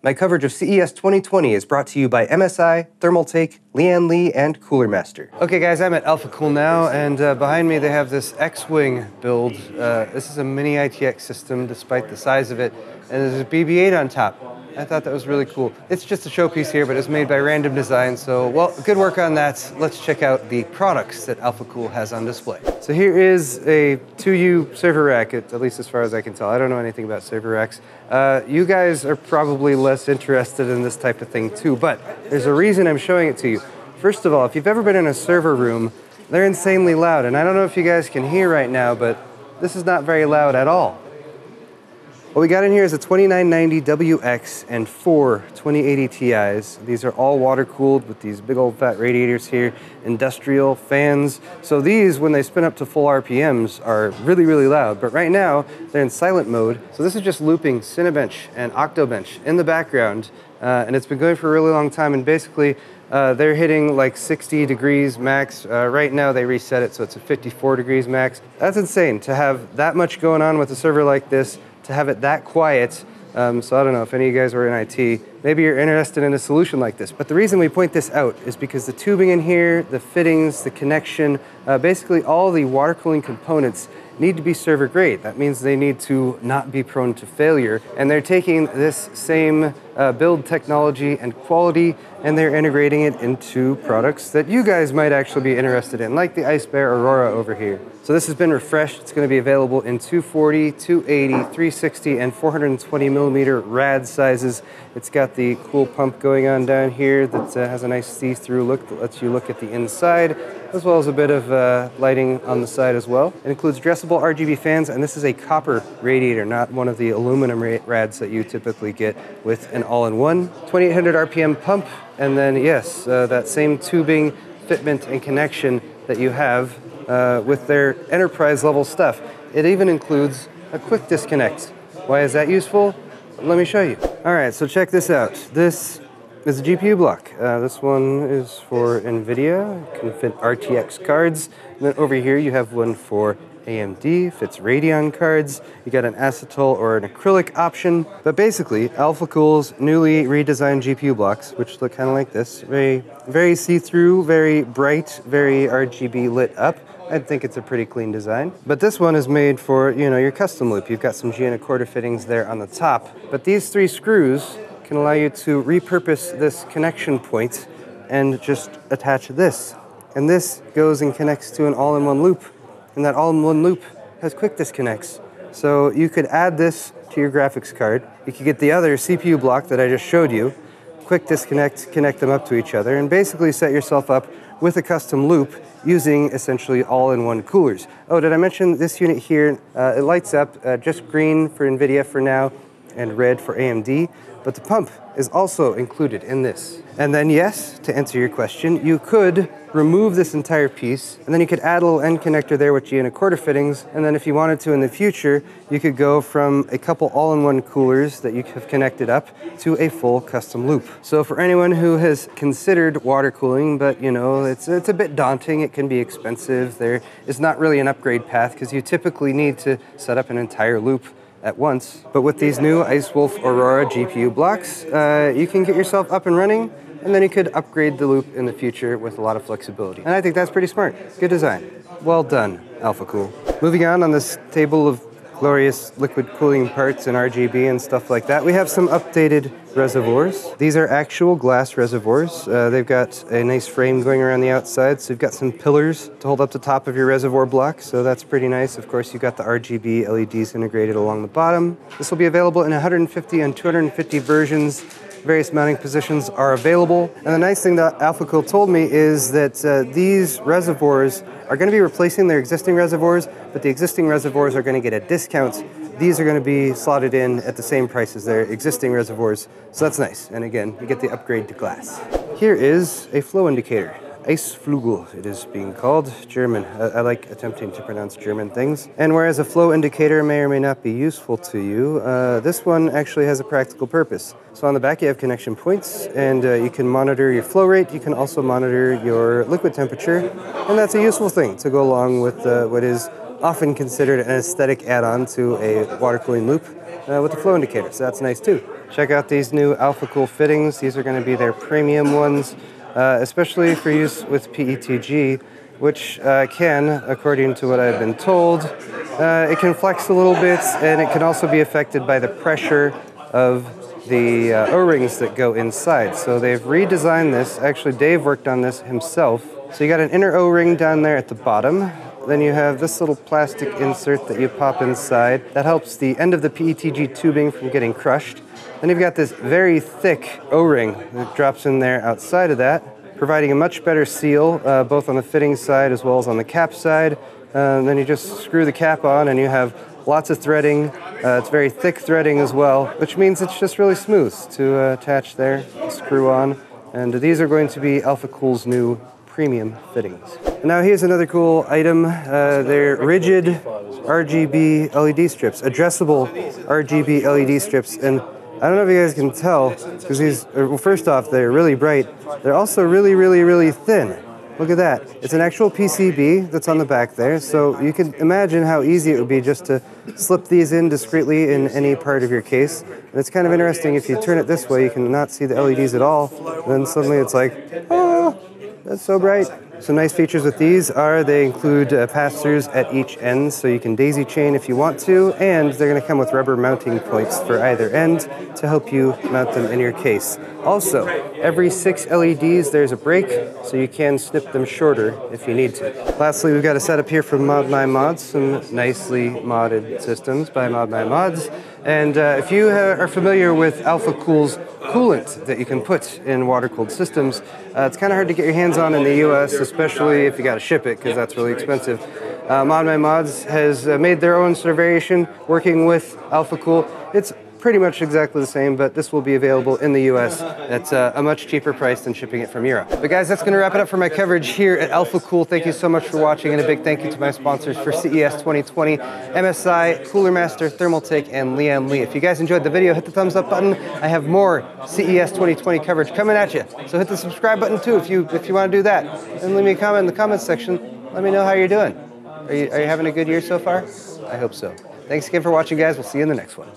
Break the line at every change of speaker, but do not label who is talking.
My coverage of CES 2020 is brought to you by MSI, Thermaltake, Lian Li, and Cooler Master. Okay, guys, I'm at Alphacool now, and uh, behind me they have this X-Wing build. Uh, this is a mini ITX system, despite the size of it, and there's a BB-8 on top. I thought that was really cool. It's just a showpiece here, but it's made by Random Design, so, well, good work on that. Let's check out the products that Alphacool has on display. So here is a 2U server rack, at, at least as far as I can tell. I don't know anything about server racks. Uh, you guys are probably less interested in this type of thing too, but there's a reason I'm showing it to you. First of all, if you've ever been in a server room, they're insanely loud, and I don't know if you guys can hear right now, but this is not very loud at all. What we got in here is a 2990WX and four 2080 Ti's. These are all water cooled with these big old fat radiators here, industrial fans. So these, when they spin up to full RPMs, are really, really loud. But right now, they're in silent mode. So this is just looping Cinebench and OctaneBench in the background. Uh, and it's been going for a really long time. And basically, uh, they're hitting like 60 degrees max. Uh, right now they reset it so it's a 54 degrees max. That's insane to have that much going on with a server like this to have it that quiet. Um, so I don't know if any of you guys were in IT, maybe you're interested in a solution like this. But the reason we point this out is because the tubing in here, the fittings, the connection, uh, basically all the water cooling components need to be server grade. That means they need to not be prone to failure. And they're taking this same uh, build technology and quality and they're integrating it into products that you guys might actually be interested in, like the Eisbaer Aurora over here. So this has been refreshed. It's going to be available in 240, 280, 360, and 420 millimeter rad sizes. It's got the cool pump going on down here that uh, has a nice see-through look that lets you look at the inside, as well as a bit of uh, lighting on the side as well. It includes dressable RGB fans, and this is a copper radiator, not one of the aluminum rads that you typically get with an all-in-one. 2800 RPM pump, and then yes, uh, that same tubing, fitment, and connection that you have uh, with their enterprise level stuff. It even includes a quick disconnect. Why is that useful? Let me show you. All right, so check this out. This is a GPU block. Uh, this one is for NVIDIA, it can fit RTX cards. And then over here you have one for AMD, fits Radeon cards. You got an acetal or an acrylic option. But basically, Alphacool's newly redesigned GPU blocks, which look kind of like this, very, very see-through, very bright, very RGB lit up. I think it's a pretty clean design. But this one is made for, you know, your custom loop. You've got some G and a quarter fittings there on the top. But these three screws can allow you to repurpose this connection point and just attach this. And this goes and connects to an all-in-one loop and that all-in-one loop has quick disconnects. So you could add this to your graphics card. You could get the other CPU block that I just showed you, quick disconnect, connect them up to each other, and basically set yourself up with a custom loop using essentially all-in-one coolers. Oh, did I mention this unit here? Uh, it lights up uh, just green for NVIDIA for now and red for AMD, but the pump is also included in this. And then yes, to answer your question, you could remove this entire piece, and then you could add a little end connector there with G and a quarter fittings, and then if you wanted to in the future, you could go from a couple all-in-one coolers that you have connected up to a full custom loop. So for anyone who has considered water cooling, but you know, it's, it's a bit daunting, it can be expensive, there is not really an upgrade path because you typically need to set up an entire loop at once. But with these new Eiswolf Aurora GPU blocks, uh, you can get yourself up and running and then you could upgrade the loop in the future with a lot of flexibility. And I think that's pretty smart. Good design. Well done, Alphacool. Moving on on this table of glorious liquid cooling parts and RGB and stuff like that. We have some updated reservoirs. These are actual glass reservoirs. Uh, they've got a nice frame going around the outside, so you've got some pillars to hold up the top of your reservoir block, so that's pretty nice. Of course, you've got the RGB LEDs integrated along the bottom. This will be available in 150 and 250 versions various mounting positions are available. And the nice thing that Alphacool told me is that uh, these reservoirs are going to be replacing their existing reservoirs, but the existing reservoirs are going to get a discount. These are going to be slotted in at the same price as their existing reservoirs, so that's nice. And again, you get the upgrade to glass. Here is a flow indicator. Eisflugel, it is being called. German. I, I, like attempting to pronounce German things. And whereas a flow indicator may or may not be useful to you, uh, this one actually has a practical purpose. So on the back you have connection points, and uh, you can monitor your flow rate. You can also monitor your liquid temperature, and that's a useful thing to go along with uh, what is often considered an aesthetic add-on to a water cooling loop uh, with the flow indicator. So that's nice too. check out these new Alphacool fittings. These are going to be their premium ones, uh, especially for use with PETG, which uh, can, according to what I've been told, uh, it can flex a little bit and it can also be affected by the pressure of the uh, O-rings that go inside. So they've redesigned this. Actually, Dave worked on this himself. So you got an inner O-ring down there at the bottom. Then you have this little plastic insert that you pop inside. That helps the end of the PETG tubing from getting crushed. Then you've got this very thick O-ring that drops in there outside of that, providing a much better seal, uh, both on the fitting side as well as on the cap side. Uh, then you just screw the cap on and you have lots of threading. Uh, it's very thick threading as well, which means it's just really smooth to uh, attach there, screw on. And these are going to be Alphacool's new premium fittings. Now here's another cool item. Uh, they're rigid RGB LED strips, addressable RGB LED strips. And I don't know if you guys can tell, because these, well, first off, they're really bright. They're also really, really, really thin. Look at that. It's an actual PCB that's on the back there, so you can imagine how easy it would be just to slip these in discreetly in any part of your case. And it's kind of interesting if you turn it this way, you can not see the LEDs at all. Then suddenly it's like, oh, that's so bright. Some nice features with these are they include uh, pass-throughs at each end, so you can daisy chain if you want to, and they're going to come with rubber mounting points for either end to help you mount them in your case. Also, every six LEDs there's a break, so you can snip them shorter if you need to. Lastly, we've got a setup here from ModMyMods, some nicely modded systems by ModMyMods. And uh, if you are familiar with Alphacool's coolant that you can put in water-cooled systems, uh, it's kind of hard to get your hands on in the US, especially if you got to ship it, because that's really expensive. Uh, ModMyMods has uh, made their own sort of variation working with Alphacool. It's pretty much exactly the same, but this will be available in the US at uh, a much cheaper price than shipping it from Europe. But guys, that's going to wrap it up for my coverage here at Alphacool. Thank you so much for watching, and a big thank you to my sponsors for CES 2020, MSI, Cooler Master, Thermaltake, and Lian Li. If you guys enjoyed the video, hit the thumbs up button. I have more CES 2020 coverage coming at you. So hit the subscribe button too if you if you want to do that. And leave me a comment in the comments section. Let me know how you're doing. Are you, are you having a good year so far? I hope so. Thanks again for watching, guys. We'll see you in the next one.